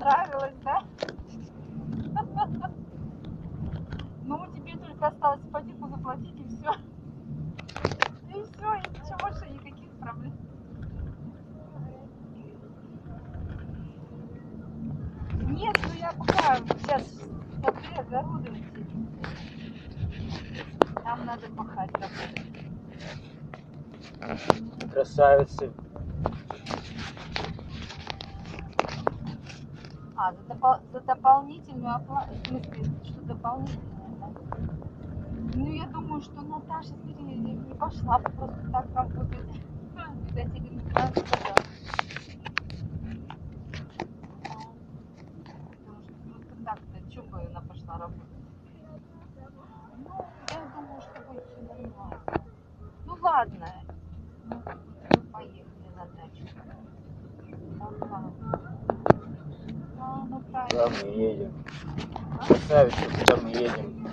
понравилось, да? Ну, тебе только осталось ипотеку заплатить и все. И все, и ничего больше никаких проблем. Нет, ну я пока сейчас смотри, огороды. Там надо пахать работать. Красавицы. А, за, допол- за дополнительную оплату, в смысле, что дополнительное, да? Ну, я думаю, что Наташа, смотри, не пошла бы просто так не знаю, что да. Потому что просто так-то, что бы она пошла работать? Ну, я думаю, что будет все нормально. Ну, ладно. Ну, мы поехали на дачу. Ага. Куда мы едем? Красавица, куда мы едем?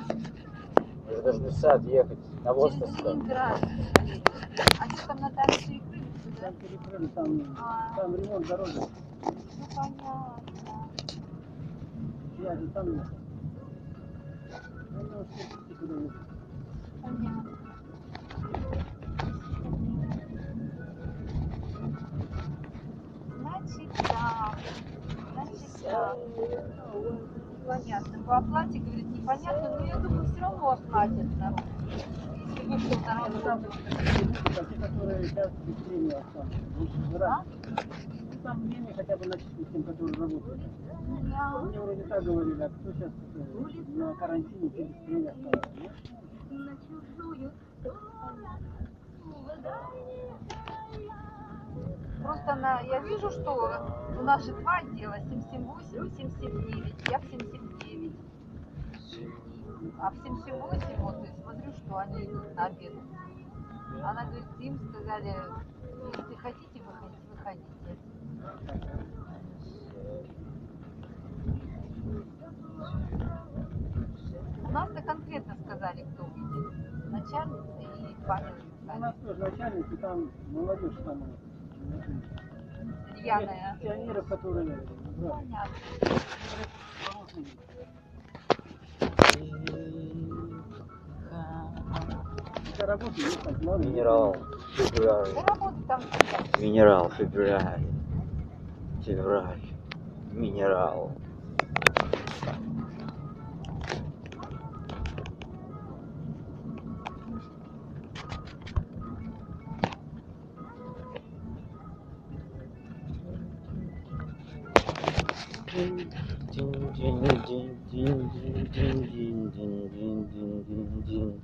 Мы же должны в сад ехать. Навоз Через таскать. Ленинград. А что там на даче игры? Да? Там перекрыли, там, А, там ремонт дороги. ну понятно. Я же там. Ну, ехал? Понятно. Значит так. Значит так. Понятно. По оплате, говорит, непонятно, но я думаю, все равно оплатят народ. Если вышел народ. Ну, которые сейчас остались. Лучше А? Ну, там премии хотя бы начислить тем, которые работают. Да. Мне вроде так говорили, а кто сейчас э, на карантине без премии остался? На, я вижу, что у нас же два отдела, 778 и 779. Я в 779. А в 778 вот и смотрю, что они идут на обед. Она говорит, им сказали, если хотите выходить, выходите. У нас-то конкретно сказали, кто выйдет. Начальница и Павел У нас тоже начальник, и там молодежь самая. Рьяная. Пионеров, которые... Понятно. хорошие. Хотя работы есть там много.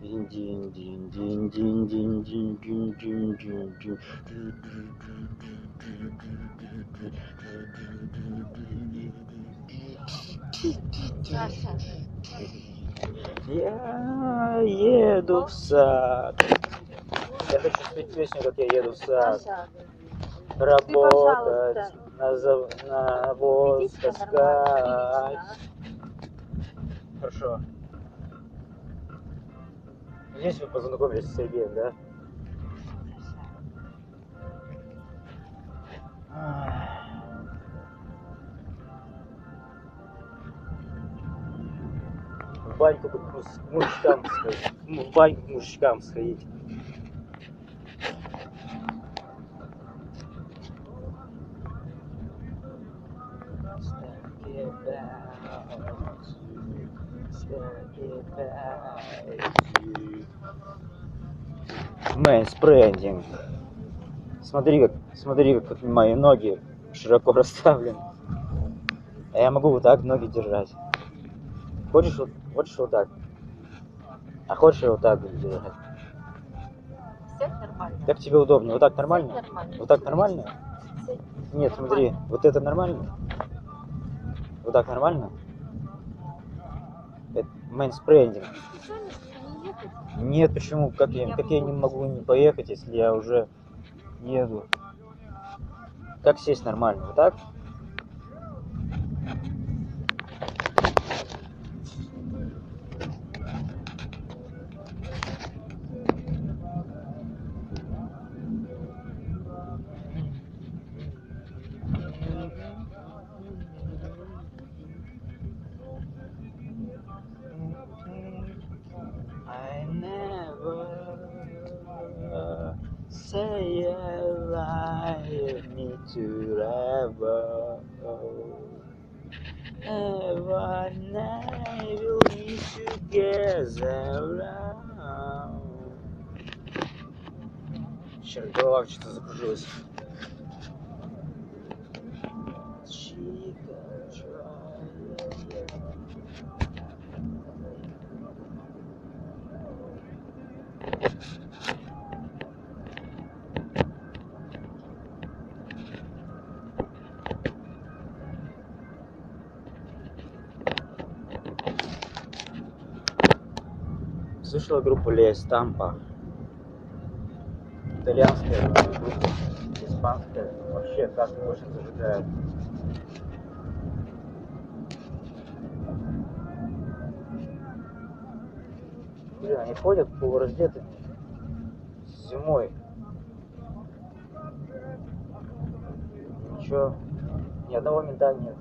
Минерал. Февраль. Да работа там всегда. Минерал. Февраль. Февраль. Минерал. Саша, Я еду в сад. Я хочу спеть песню, как я еду в сад. Работать, на, зав... на воз веди себя таскать. Хорошо. Здесь вы познакомились с Сергеем, да? В баньку к мужичкам сходить. Ну, В баньку к сходить. Manspreading. Смотри, как, смотри, как мои ноги широко расставлены. А я могу вот так ноги держать. Хочешь вот, хочешь вот так? А хочешь вот так держать? Сядь нормально. Как тебе удобнее? Вот так нормально? Сядь нормально. Вот так нормально? Сядь. Нет, смотри, вот это нормально? Вот так нормально? Это мэнспрендинг. Нет, почему? Как я, как я не могу не поехать, если я уже еду? Как сесть нормально? Вот так? Say you like me to ever. Ever night be together. Черт, голова что-то закружилась. Слышала группу Лес Тампа? Итальянская группа, испанская. Вообще каждый очень зажигает. Блин, они ходят полураздетыми зимой. Ничего, ни одного мента нет.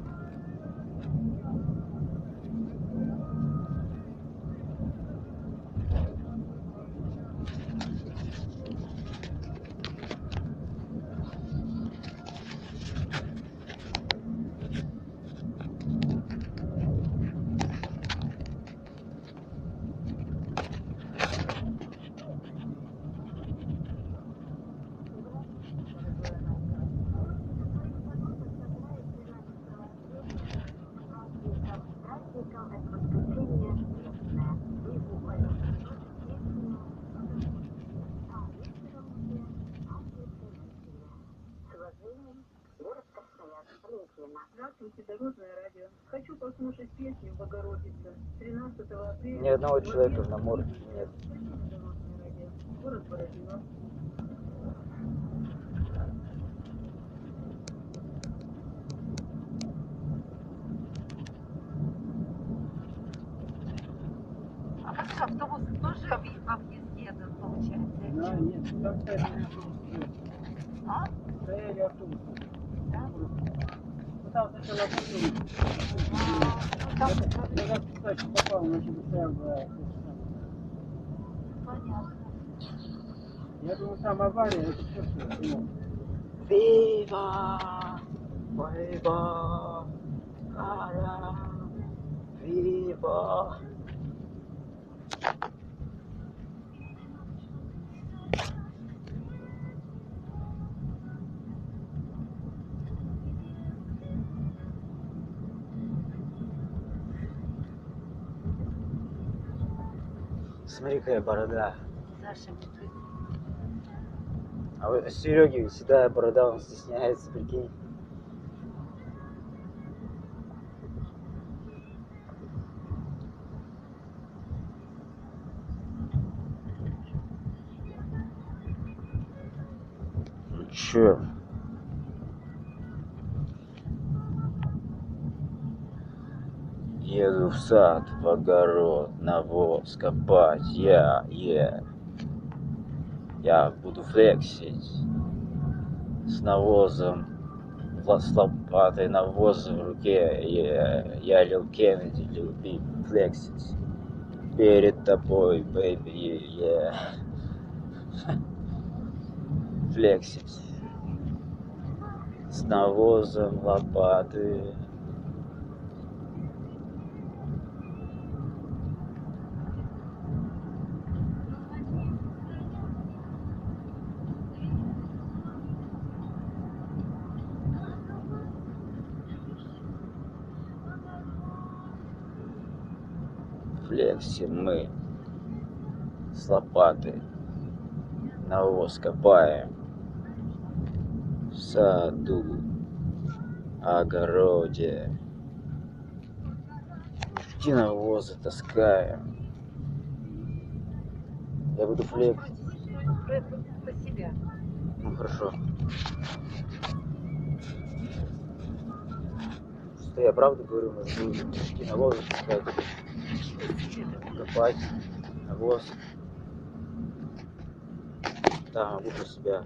Послушать песню Богородица 13 апреля. Ни одного человека на море нет. Город Бородино. А как же автобус тоже объ- объезден, получается? или Да, нет, там стояли автобусы. А? Стояли автобусы. Да? Понятно. Я думаю, там авария, это все, Viva, viva, cara, viva. Смотри, какая борода. Саша, ты. А вот Сереги седая борода, он стесняется, прикинь. Ну в сад, в огород, навоз копать, я, я. Я буду флексить с навозом, с лопатой навоза в руке. Я, я Лил Кеннеди, Лил флексить перед тобой, бэйби, yeah. Флексить с навозом лопаты. Флексим мы с лопаты навоз копаем в саду, огороде. Мешки навоза таскаем. Я буду себя. Ну хорошо. Что я правду говорю, таскать, По себе так. копать навоз. Могу про себя.